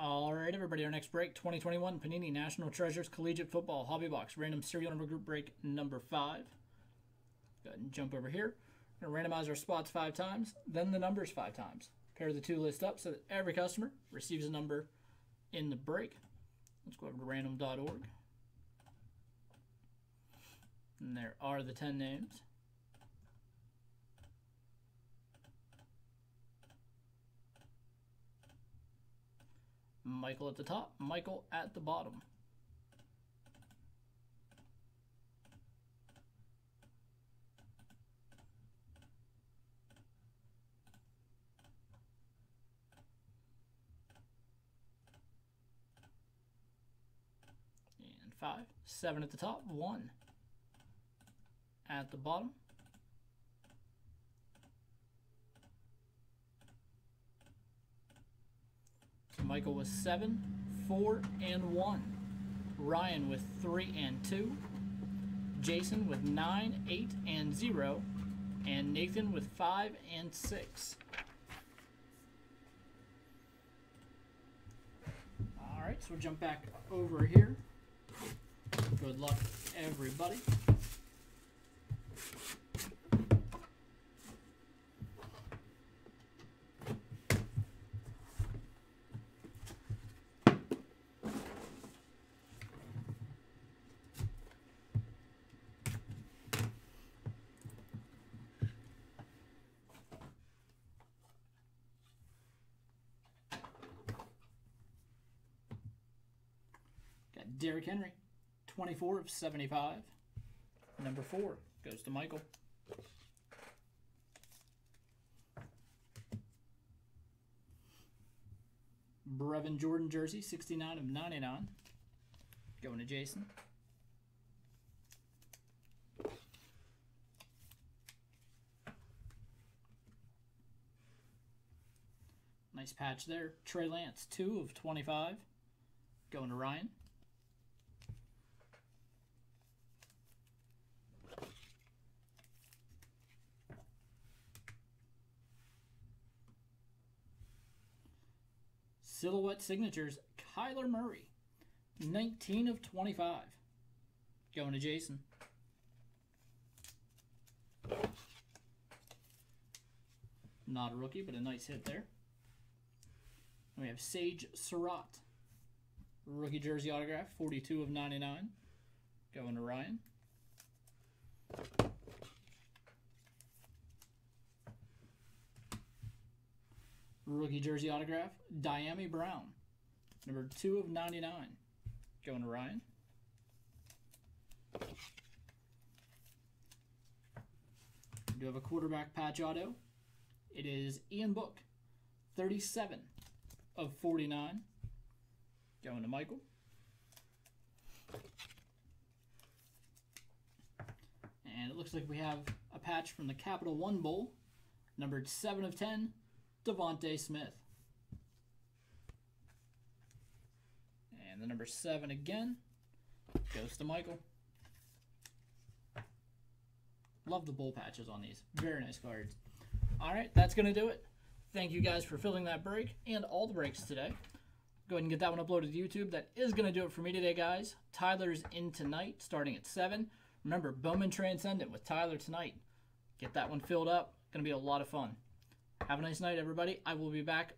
All right, everybody, our next break 2021 Panini National Treasures Collegiate Football Hobby Box Random Serial Number Group Break number five. Go ahead and jump over here. We're going to randomize our spots five times, then the numbers five times. Pair the two lists up so that every customer receives a number in the break. Let's go over to random.org. And there are the 10 names. Michael at the top, Michael at the bottom. And five, seven at the top, one at the bottom. Michael was seven, four, and one. Ryan with three and two. Jason with nine, eight, and zero. And Nathan with five and six. All right, so we'll jump back over here. Good luck, everybody. Derrick Henry, 24 of 75. Number four goes to Michael. Brevin Jordan jersey, 69 of 99. Going to Jason. Nice patch there. Trey Lance, 2 of 25. Going to Ryan. Silhouette signatures, Kyler Murray, 19 of 25. Going to Jason. Not a rookie, but a nice hit there. And we have Sage Surratt, rookie jersey autograph, 42 of 99. Going to Ryan. Rookie jersey autograph, Dyami Brown. Number 2 of 99. Going to Ryan. We do have a quarterback patch auto. It is Ian Book. 37 of 49. Going to Michael. And it looks like we have a patch from the Capital One Bowl. Numbered 7 of 10. DeVonta Smith. And the number seven again goes to Michael. Love the bull patches on these. Very nice cards. All right, that's going to do it. Thank you guys for filling that break and all the breaks today. Go ahead and get that one uploaded to YouTube. That is going to do it for me today, guys. Tyler's in tonight, starting at 7. Remember, Bowman Transcendent with Tyler tonight. Get that one filled up. Going to be a lot of fun. Have a nice night, everybody. I will be back